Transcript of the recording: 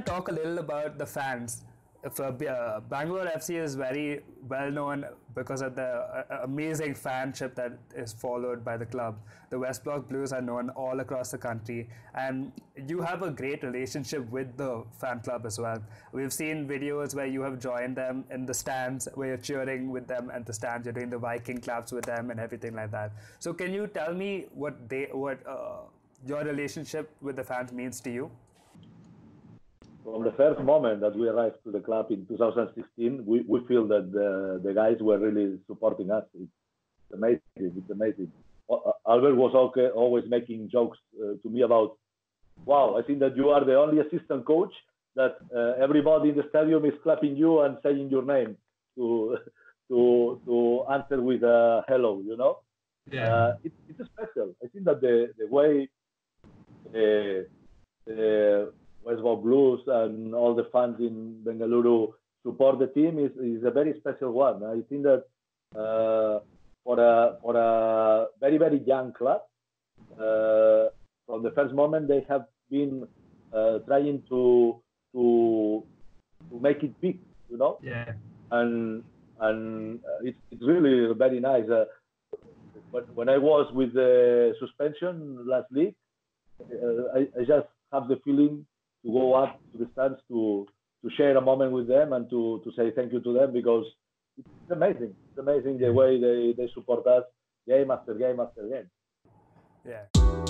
talk a little about the fans if, uh, uh, Bangalore FC is very well known because of the uh, amazing fanship that is followed by the club. The West Block Blues are known all across the country, and you have a great relationship with the fan club as well. We've seen videos where you have joined them in the stands, where you're cheering with them at the stands, you're doing the Viking claps with them, and everything like that. So, can you tell me what they, what uh, your relationship with the fans means to you? From the first moment that we arrived to the club in 2016, we, we feel that the, the guys were really supporting us. It's amazing. It's amazing. Albert was okay, always making jokes uh, to me about, wow, I think that you are the only assistant coach that uh, everybody in the stadium is clapping you and saying your name to to to answer with a hello, you know. Yeah. Uh, it, it's special. I think that the the way uh, West Block Blues and all the fans in Bengaluru support the team is, is a very special one. I think that uh, for a for a very very young club, uh, from the first moment they have been uh, trying to to to make it big, you know. Yeah. And and it's it's really very nice. Uh, but when I was with the suspension last week, uh, I, I just have the feeling to go up to the stands to to share a moment with them and to to say thank you to them because it's amazing. It's amazing the way they, they support us game after game after game. Yeah.